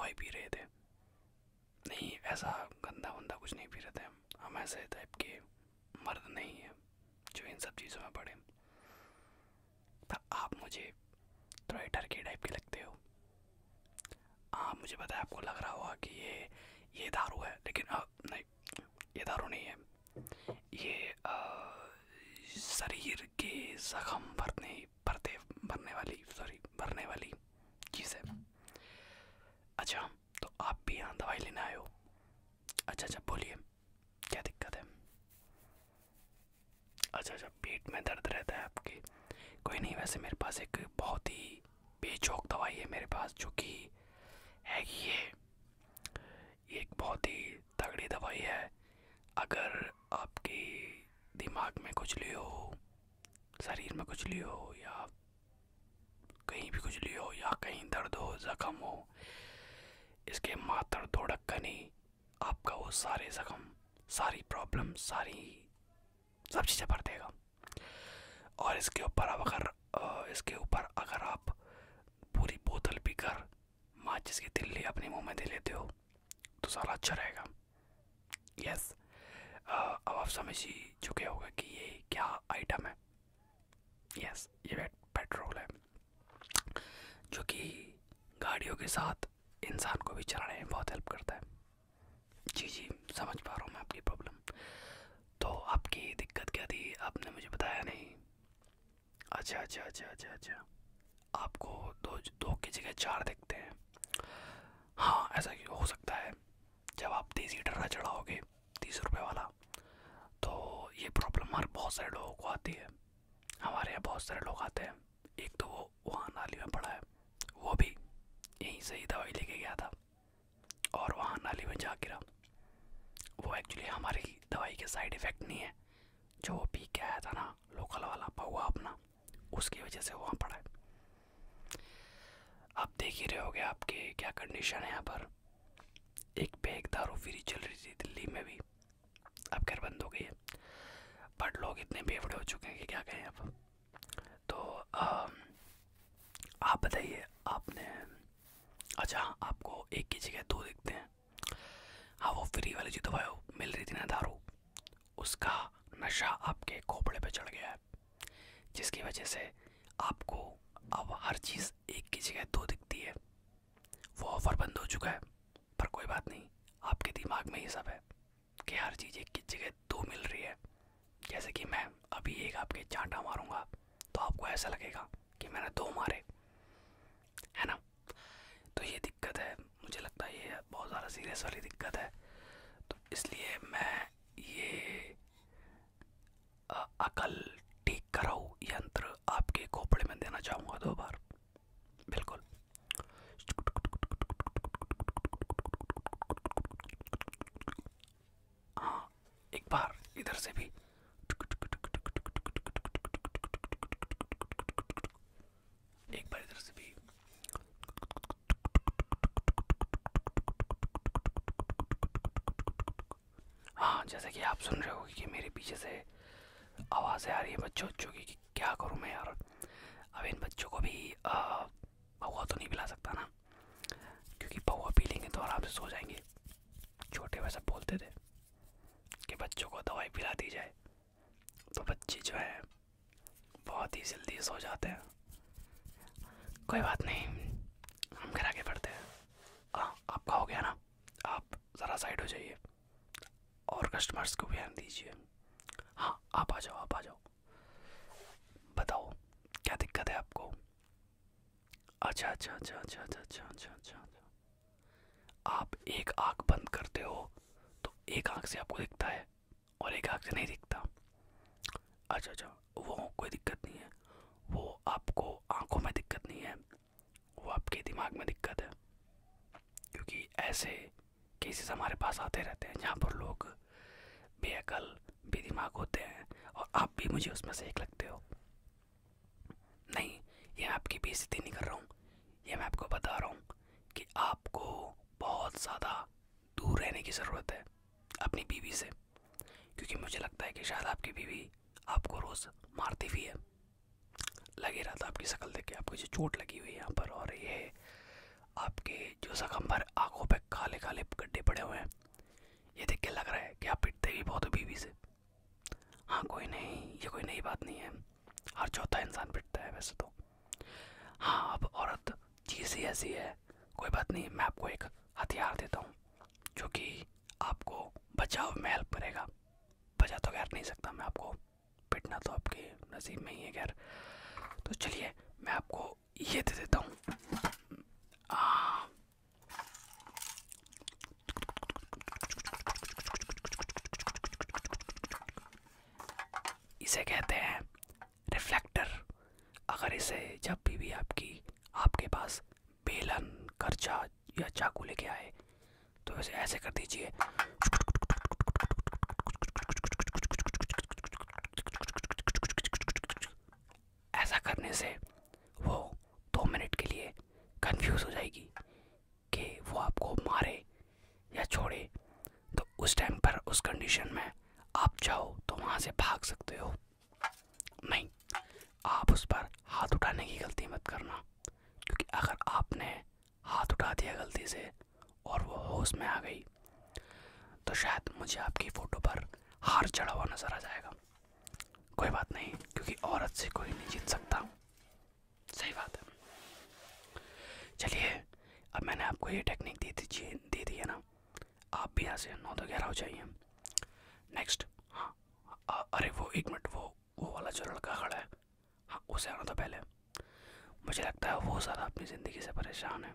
दवाई पी रहे थे। नहीं ऐसा गंदा वंदा कुछ नहीं पी रहे थे। हम ऐसे टाइप के मर्द नहीं हैं जो इन सब चीज़ों में पड़े। पर आप मुझे थोड़ा टर्की टाइप के लगते हो। हाँ मुझे पता है आपको लग रहा होगा कि ये ये दारू है लेकिन आ, नहीं ये दारू नहीं है। ये आ, शरीर के जख्म भरने भरते भरने वाली सॉरी भरने वाली चीज़ है। अच्छा तो आप भी यहाँ दवाई लेने आए हो? अच्छा अच्छा बोलिए, क्या दिक्कत है? अच्छा अच्छा पेट में दर्द रहता है आपके। कोई नहीं, वैसे मेरे पास एक बहुत ही बेचौक दवाई है मेरे पास, जो कि है। कि ये ये एक बहुत ही तगड़ी दवाई है। अगर आपके दिमाग में कुछ लियो हो शरीर में कुछ लियो हो या कहीं भी कुछ लियो हो या कहीं दर्द हो, जख्म हो इसके मात्र दो ढक्कन आपका वो सारे जख्म, सारी प्रॉब्लम सारी सब चीज़ें भर देगा। और इसके ऊपर अब अगर इसके ऊपर अगर आप पूरी बोतल पीकर माचिस की तिल्ली अपने मुँह में दे लेते हो तो सारा अच्छा रहेगा। यस अब आप समझ ही चुके होगा कि ये क्या आइटम है। यस ये पेट्रोल है, जो कि गाड़ियों के साथ इंसान को भी चलाने में बहुत हेल्प करता है। जी जी, समझ पा रहा हूँ मैं आपकी प्रॉब्लम तो आपकी दिक्कत क्या थी? आपने मुझे बताया नहीं। अच्छा अच्छा अच्छा अच्छा अच्छा। आपको दो दो की जगह चार दिखते हैं। हाँ ऐसा हो सकता है? जब आप देसी डर्रा चढ़ाओगे तीस रुपये वाला तो ये प्रॉब्लम हमारे बहुत सारे लोगों को आती है। हमारे यहाँ बहुत सारे लोग आते हैं। एक तो वो वहाँ नाली में पड़ा है। वो भी यहीं से ही दवाई लेके गया था। और वहाँ नाली में जा गिरा। वो एक्चुअली हमारी दवाई के साइड इफ़ेक्ट नहीं है। जो वो पी के आया था ना लोकल वाला पौवा अपना उसकी वजह से वहाँ पड़ा है। आप देख ही रहे होगे आपके क्या कंडीशन है यहाँ पर। एक पे दारू फ्री चल रही थी दिल्ली में भी। अब खैर बंद हो गई है। बट लोग इतने बेवड़े हो चुके हैं कि क्या कहें अब। तो अम, आप बताइए आपने अच्छा आपको एक की जगह दो दिखते हैं। हाँ वो फ्री वाली जो दवाई मिल रही थी ना दारू, उसका नशा आपके खोपड़े पे चढ़ गया है, जिसकी वजह से आपको अब हर चीज़ एक की जगह दो दिखती है। वो ऑफ़र बंद हो चुका है, पर कोई बात नहीं, आपके दिमाग में ये सब है कि हर चीज़ एक की जगह दो मिल रही है। जैसे कि मैं अभी एक आपके चांटा मारूँगा तो आपको ऐसा लगेगा कि मैंने दो मारे, है ना तो ये दिक्कत है मुझे लगता है ये बहुत ज़्यादा सीरियस वाली दिक्कत है। तो इसलिए मैं ये अकल ठीक कराऊ, यंत्र आपके खोपड़े में देना चाहूँगा दो बार। बिल्कुल। हाँ एक बार इधर से भी। जैसे कि आप सुन रहे हो कि मेरे पीछे से आवाज़ें आ रही है बच्चों बच्चों की कि क्या करूँ मैं यार? अब इन बच्चों को भी पौवा तो नहीं पिला सकता ना? क्योंकि पौवा पी लेंगे तो आराम से सो जाएँगे। छोटे वैसे बोलते थे कि बच्चों को दवाई पिला दी जाए तो बच्चे जो है, बहुत ही जल्दी सो जाते हैं। कोई बात नहीं, हम घर आगे बढ़ते हैं। हाँ आपका हो गया ना? आप ज़रा साइड हो जाइए। और कस्टमर्स को भी ध्यान दीजिए। हाँ आप आ जाओ, आप आ जाओ। बताओ, क्या दिक्कत है आपको? अच्छा अच्छा अच्छा अच्छा अच्छा अच्छा अच्छा अच्छा अच्छा। आप एक आँख बंद करते हो तो एक आँख से आपको दिखता है और एक आँख से नहीं दिखता। अच्छा अच्छा वो कोई दिक्कत नहीं है। वो आपको आँखों में दिक्कत नहीं है, वो आपके दिमाग में दिक्कत है। क्योंकि ऐसे केसेस हमारे पास आते रहते हैं, जहाँ पर लोग बेअकल, बेदिमाग होते हैं और आप भी मुझे उसमें से एक लगते हो। नहीं, ये मैं आपकी बेइज्जती नहीं कर रहा हूँ। ये मैं आपको बता रहा हूँ कि आपको बहुत ज़्यादा दूर रहने की ज़रूरत है अपनी बीवी से, क्योंकि मुझे लगता है कि शायद आपकी बीवी आपको रोज़ मारती भी है। लगे रहा था आपकी शक्ल देख के, आपको जो चोट लगी हुई है यहाँ पर और ये आपके जो जख्म पर आँखों पे काले काले गड्ढे पड़े हुए हैं। ये देख के लग रहा है कि आप पिटते भी बहुत हो बीवी से। हाँ कोई नहीं, ये कोई नई बात नहीं है। हर चौथा इंसान पिटता है वैसे तो। हाँ अब औरत चीज़ ही ऐसी है। कोई बात नहीं, मैं आपको एक हथियार देता हूँ, जो कि आपको बचाव में हेल्प करेगा। बचा तो खैर नहीं सकता मैं आपको। पिटना तो आपके नसीब में ही है खैर। तो चलिए, मैं आपको ये दे देता हूँ इसे कहते हैं रिफ्लेक्टर अगर इसे जब भी भी आपकी आपके पास बेलन करचा या चाकू लेके आए इसे ऐसे कर दीजिए। ऐसा करने से वो दो मिनट के लिए कंफ्यूज हो जाएगी कि वो आपको मारे या छोड़े। तो उस टाइम पर, उस कंडीशन में आप चाहो तो वहाँ से भाग सकते हो। नहीं, आप उस पर हाथ उठाने की गलती मत करना, क्योंकि अगर आपने हाथ उठा दिया गलती से और वो होश में आ गई। तो शायद मुझे आपकी फ़ोटो पर हार चढ़ा हुआ नज़र आ जाएगा। कोई बात नहीं क्योंकि औरत से कोई नहीं जीत सकता। सही बात है। चलिए अब मैंने आपको ये टेक्निक दे दीजिए दे दी है ना? आप भी यहाँ से नौ दो ग्यारह हो जाइए। नेक्स्ट हाँ आ, अरे वो एक मिनट वो वो वाला जो लड़का खड़ा है हाँ उसे आना तो पहले। मुझे लगता है वो ज़्यादा अपनी ज़िंदगी से परेशान है।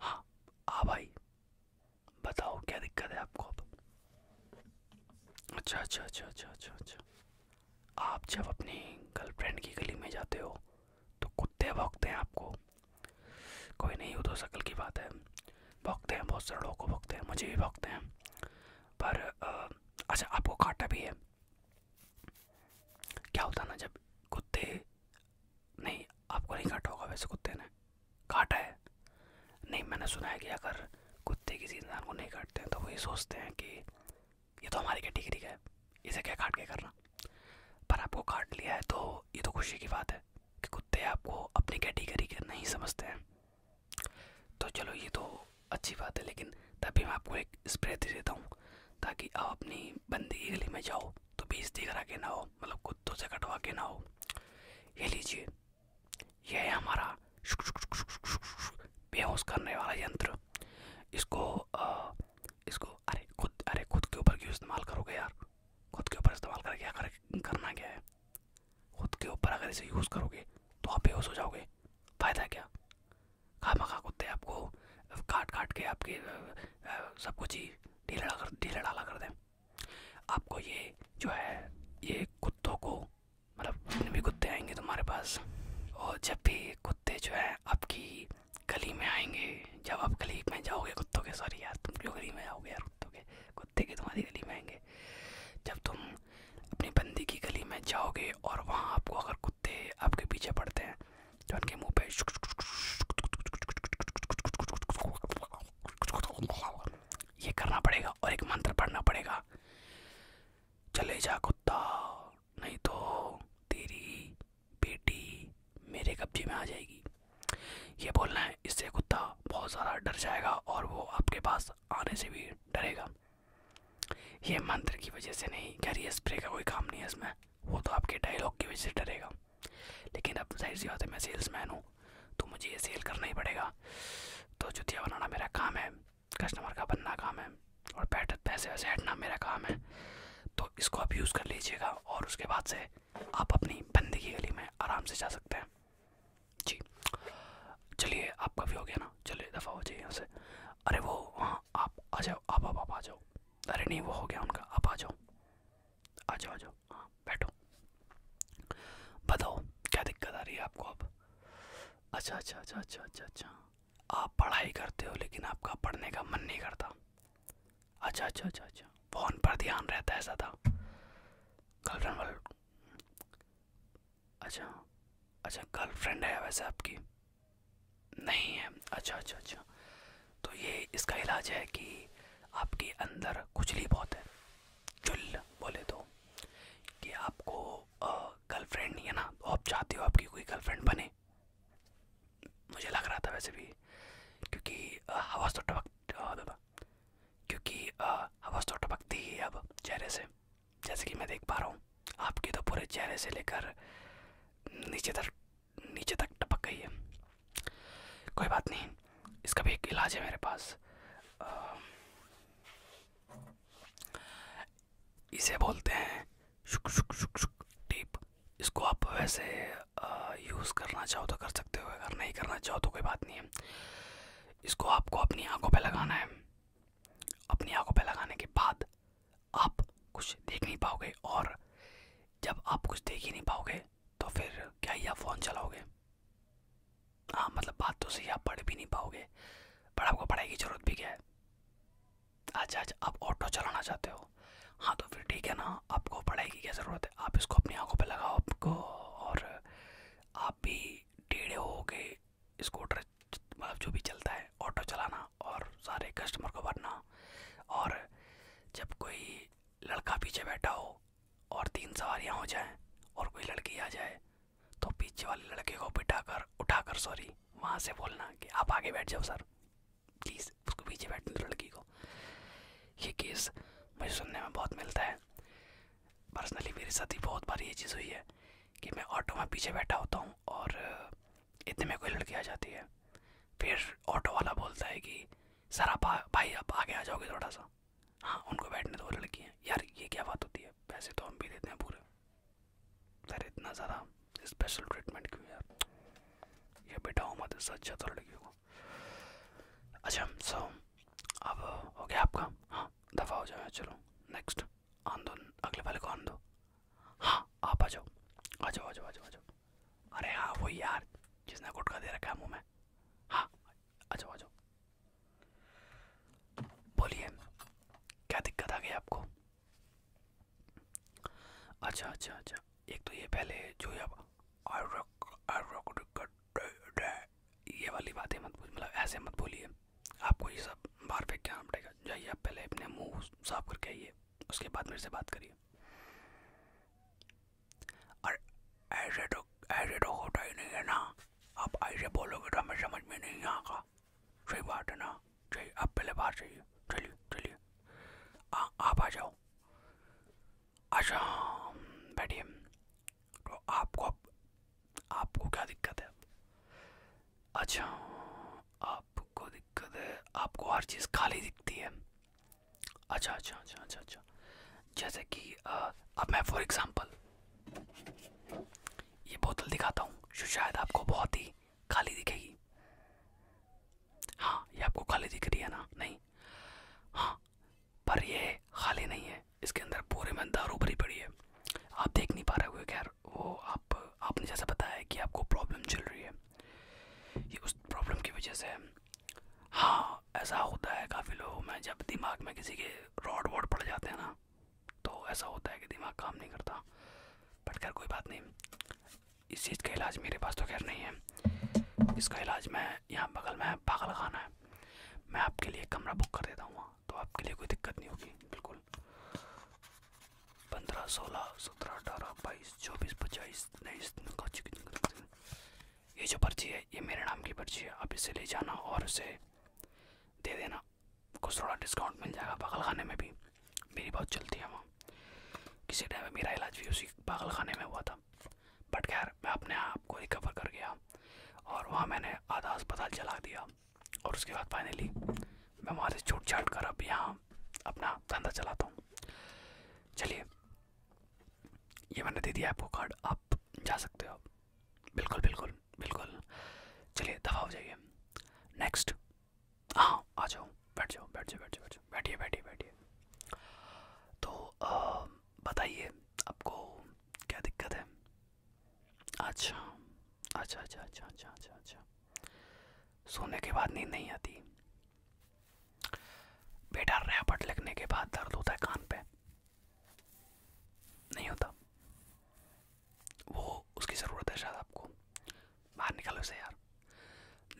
हाँ आ भाई, बताओ क्या दिक्कत है आपको अब? अच्छा अच्छा अच्छा अच्छा अच्छा अच्छा। आप जब अपनी गर्लफ्रेंड की गली में जाते हो तो कुत्ते भौंकते हैं आपको। कोई नहीं हो तो शकल की बात है। भौंकते हैं, बहुत सारे को भौंकते हैं, मुझे भी भौंकते हैं। पर अच्छा आपको काटा भी है। क्या होता ना, जब कुत्ते नहीं आपको नहीं काटा होगा वैसे कुत्ते ने काटा है नहीं मैंने सुना है कि अगर कुत्ते किसी इंसान को नहीं काटते हैं तो वो ये सोचते हैं कि ये तो हमारी कैटेगरी का है, इसे क्या काट के करना? पर आपको काट लिया है तो ये तो खुशी की बात है कि कुत्ते आपको अपनी कैटेगरी के नहीं समझते हैं। तो चलो ये तो अच्छी बात है, लेकिन तभी मैं आपको एक स्प्रे दे देता हूँ, ताकि आप अपनी बंदी गली में जाओ तो बेइज्जती करा के ना हो मतलब कुत्तों से कटवा के ना हो। ये लीजिए, यह है हमारा बेहोश करने वाला यंत्र। इसको आ, इसको अरे खुद अरे खुद के ऊपर क्यों इस्तेमाल करोगे यार? खुद के ऊपर इस्तेमाल करके क्या कर, करना क्या है? खुद के ऊपर अगर इसे यूज़ करोगे तो आप बेहोश हो जाओगे। फ़ायदा क्या? खा मखा कुत्ते आपको काट काट के आपके सब कुछ ही ढीला कर ढीला डाला कर दें। आपको ये जो है ये कुत्तों को मतलब जितने भी कुत्ते आएँगे तुम्हारे पास और जब भी कुत्ते जो है आपकी गली में आएँगे जब आप गली में जाओगे कुत्तों के सॉरी यार तुम क्यों गली में जाओगे यार कुत्तों के कुत्ते के तुम्हारी गली में आएँगे जब तुम अपनी बंदी की गली में जाओगे और वहाँ आपको अगर कुत्ते आपके पीछे पड़ते हैं तो उनके मुँह पे ये करना पड़ेगा और एक मंत्र पढ़ना पड़ेगा चले जा कुत्ता नहीं तो तेरी बेटी मेरे कब्जे में आ जाएगी ये बोलना है, इससे कुत्ता बहुत ज़्यादा डर जाएगा और वो आपके पास आने से भी डरेगा। ये मंत्र की वजह से नहीं, खैर ये स्प्रे का कोई काम नहीं है इसमें, वो तो आपके डायलॉग की वजह से डरेगा। लेकिन अब ज़ाहिर सी बात है, मैं सेल्स मैन हूँ तो मुझे ये सेल करना ही पड़ेगा। तो जुतिया बनाना मेरा काम है कस्टमर का बनना काम है, और पैट, पैसे वैसे हटना मेरा काम है। तो इसको आप यूज़ कर लीजिएगा, और उसके बाद से आप अपनी बंदी की गली में आराम से जा सकते हैं। चलिए, आपका भी हो गया ना? चलिए, दफ़ा हो जाइए यहाँ से। अरे वो हाँ आप आ जाओ, आप आप आप आ जाओ। अरे नहीं, वो हो गया उनका, आप आ जाओ। आ जाओ आ जाओ। हाँ बैठो। बताओ, क्या दिक्कत आ रही है आपको अब? अच्छा अच्छा अच्छा अच्छा अच्छा अच्छा। आप पढ़ाई करते हो, लेकिन आपका पढ़ने का मन नहीं करता। अच्छा अच्छा अच्छा अच्छा। फ़ोन पर ध्यान रहता है ज़्यादा गर्लफ्रेंड अच्छा अच्छा गर्लफ्रेंड है वैसे आपकी। नहीं है। अच्छा अच्छा अच्छा। तो ये इसका इलाज है कि आपके अंदर खुजली बहुत है। चुल बोले तो। कि आपको गर्लफ्रेंड नहीं है ना तो आप चाहते हो आपकी कोई गर्लफ्रेंड बने। मुझे लग रहा था वैसे भी। क्योंकि हवा तो टपक क्योंकि हवा तो टपकती ही अब चेहरे से। जैसे कि मैं देख पा रहा हूँ, आपके तो पूरे चेहरे से लेकर नीचे तक नीचे तक टपक गई है। कोई बात नहीं। इसका भी एक इलाज है मेरे पास। इसे बोलते हैं शुक शुक शुक शुक, टीप। इसको आप वैसे यूज़ करना चाहो तो कर सकते हो, अगर नहीं करना चाहो तो कोई बात नहीं है। इसको आपको अपनी आँखों पे लगाना है। अपनी आँखों पे लगाने के बाद आप कुछ देख नहीं पाओगे और जब आप कुछ देख ही नहीं पाओगे तो फिर क्या ही आप फ़ोन चलाओगे? तो आप पढ़ भी नहीं पाओगे। पर आपको पढ़ाई की ज़रूरत भी क्या है? अच्छा अच्छा आप ऑटो चलाना चाहते हो। हाँ तो फिर ठीक है ना आपको पढ़ाई की क्या ज़रूरत है आप इसको अपनी आँखों पे लगाओ आपको और आप भी टेढ़े हो गए स्कूटर मतलब जो भी चलता है ऑटो चलाना और सारे कस्टमर को भरना और जब कोई लड़का पीछे बैठा हो और तीन सवारियाँ हो जाएँ और कोई लड़की आ जाए तो पीछे वाले लड़के को बिठाकर उठाकर सॉरी वहाँ से बोलना कि आप आगे बैठ जाओ सर प्लीज़ उसको पीछे बैठने दो लड़की को ये केस मुझे सुनने में बहुत मिलता है पर्सनली मेरे साथ ही बहुत बार ये चीज़ हुई है कि मैं ऑटो में पीछे बैठा होता हूँ और इतने में कोई लड़की आ जाती है। फिर ऑटो वाला बोलता है कि, सर आप भाई आप आगे आ जाओगे थोड़ा सा हाँ उनको बैठने दो लड़की हैं यार, ये क्या बात होती है? पैसे तो हम भी देते हैं पूरे। सर, इतना ज़्यादा स्पेशल ट्रीटमेंट क्यों यार? ये बेटा हो मत अच्छा तो लड़कियों को। अच्छा सो अब हो गया आपका? हाँ दफ़ा हो जाए चलो। नेक्स्ट आन दो, अगले वाले को आन दो। हाँ आप आ जाओ। आ जाओ आ जाओ अरे हाँ वही यार, जिसने गुटखा दे रखा है मुँह में। हाँ आ जाओ बोलिए, क्या दिक्कत आ गई आपको? अच्छा अच्छा अच्छा एक तो ये पहले जो ये ये वाली बातें मत मतलब ऐसे मत बोलिए आपको ये सब बाहर फेंक के आना पड़ेगा जाइए आप पहले अपने मुँह साफ़ करके आइए उसके बाद मेरे से बात करिए और ऐसे तो ऐसे तो होता ही नहीं है ना आप ऐसे बोलोगे तो हमें समझ में नहीं आएगा सही बात है ना चलिए आप पहले बाहर जाइए चलिए चलिए आप आ जाओ अच्छा बैठिए तो आपको आपको क्या दिक्कत है अच्छा। आपको दिक्कत है, आपको हर चीज़ खाली दिखती है। अच्छा अच्छा अच्छा अच्छा अच्छा। जैसे कि अब मैं फॉर एग्जांपल ये बोतल दिखाता हूँ, जो शायद आपको बहुत ही खाली दिखेगी। हाँ ये आपको खाली दिख रही है ना नहीं हाँ पर ये खाली नहीं है इसके अंदर पूरे में दारू भरी पड़ी है आप देख नहीं पा रहे हुए खैर वो आप आपने जैसा बताया कि आपको प्रॉब्लम चल रही है ये उस प्रॉब्लम की वजह से हाँ ऐसा होता है काफ़ी लोगों में जब दिमाग में किसी के रॉड वॉड पड़ जाते हैं ना तो ऐसा होता है कि दिमाग काम नहीं करता। बट खैर, कोई बात नहीं। इस चीज़ का इलाज मेरे पास तो खैर नहीं है। इसका इलाज मैं यहाँ बगल में पागल खाना है। मैं आपके लिए कमरा बुक कर देता हूँ तो आपके लिए कोई दिक्कत नहीं होगी, बिल्कुल। पंद्रह, सोलह, सत्रह, अठारह, बाईस, चौबीस पच्चीस तेईस ये जो पर्ची है, ये मेरे नाम की पर्ची है। आप इसे ले जाना और इसे थोड़ा डिस्काउंट मिल जाएगा पागल खाने में भी। मेरी बहुत चलती है वहाँ। किसी टाइम में मेरा इलाज भी उसी पागल खाने में हुआ था। बट खैर, मैं अपने आप को रिकवर कर गया। और वहाँ मैंने आधा अस्पताल चला दिया। और उसके बाद फाइनली मैं वहाँ से छूट छाट कर अब यहाँ अपना धंधा चलाता हूँ। चलिए, ये मैंने दे दिया आपको कार्ड आप जा सकते हो। बिल्कुल बिल्कुल बिल्कुल। चलिए, दफ़ा हो जाइए। नेक्स्ट बैठ जाओ बैठ जाओ बैठ जाओ बैठिए बैठिए बैठिए। तो बताइए, आपको क्या दिक्कत है? अच्छा अच्छा अच्छा अच्छा अच्छा अच्छा अच्छा। सोने के बाद नींद नहीं आती। बेटा रैपट लगने के बाद दर्द होता है कान पे। नहीं होता। वो, उसकी ज़रूरत है शायद आपको। बाहर निकलो से यार।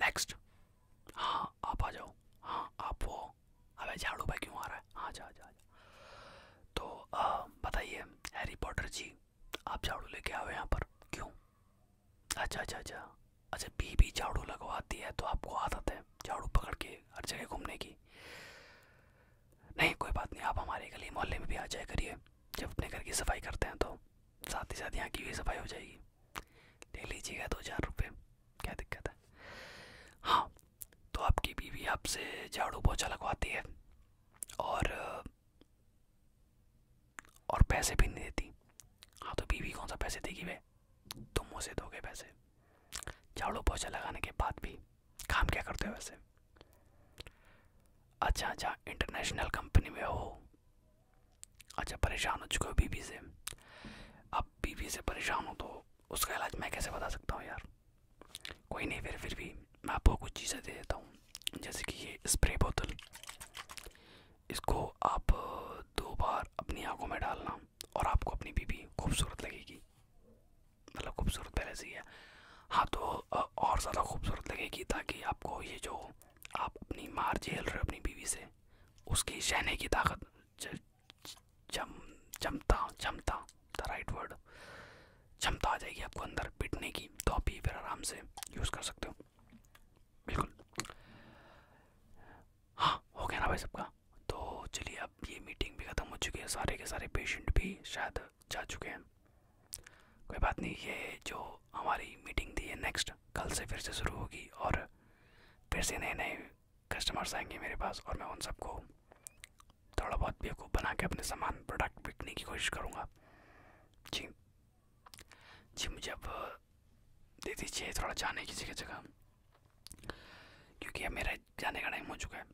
नेक्स्ट हाँ आप आ जाओ हाँ आप वो अबे झाड़ू भाई क्यों आ रहा है हाँ जा जा तो बताइए हैरी पॉटर जी, आप झाड़ू लेके आओ यहाँ पर। क्यों? अच्छा अच्छा अच्छा। अच्छा बीबी झाड़ू लगवाती है तो आपको आदत है झाड़ू पकड़ के हर जगह घूमने की? नहीं, कोई बात नहीं, आप हमारे गली मोहल्ले में भी आ जाए करिए। जब अपने घर की सफ़ाई करते हैं तो साथ ही साथ यहाँ की भी सफ़ाई हो जाएगी। ले लीजिएगा दो हज़ार रुपये क्या दिक्कत है? हाँ तो आपकी बीवी आपसे झाड़ू पोछा लगवाती है और और पैसे भी नहीं देती हाँ तो बीवी कौन सा पैसे देगी वे। तुम उसे दोगे पैसे। झाड़ू पोछा लगाने के बाद भी काम क्या करते हो वैसे? अच्छा अच्छा इंटरनेशनल कंपनी में हो। अच्छा परेशान हो चुके हो बीबी से। अब बीबी से परेशान हो तो उसका इलाज मैं कैसे बता सकता हूँ यार? कोई नहीं, फिर फिर भी मैं आपको कुछ चीज़ें दे देता हूँ जैसे कि ये स्प्रे बोतल इसको आप दो बार अपनी आँखों में डालना और आपको अपनी बीबी खूबसूरत लगेगी मतलब खूबसूरत पहले से ही है हाँ तो और ज़्यादा खूबसूरत लगेगी ताकि आपको ये जो आप अपनी मार झेल रहे हो अपनी बीवी से उसकी सहने की ताकत जम जमता क्षमता द राइट वर्ड क्षमता आ जाएगी आपको अंदर पिटने की तो आप ये फिर आराम से यूज़ कर सकते हो बिल्कुल हाँ हो गया ना भाई सबका तो चलिए अब ये मीटिंग भी ख़त्म हो चुकी है सारे के सारे पेशेंट भी शायद जा चुके हैं। कोई बात नहीं, ये जो हमारी मीटिंग थी है नेक्स्ट कल से फिर से शुरू होगी और फिर से नए नए कस्टमर्स आएँगे मेरे पास और मैं उन सबको थोड़ा बहुत बेवकूफ़ बना के अपने सामान प्रोडक्ट बिकने की कोशिश करूँगा। जी। जी, मुझे अब दे दीजिए, थोड़ा जाने की जगह जगह क्योंकि अब मेरा जाने का टाइम हो चुका है।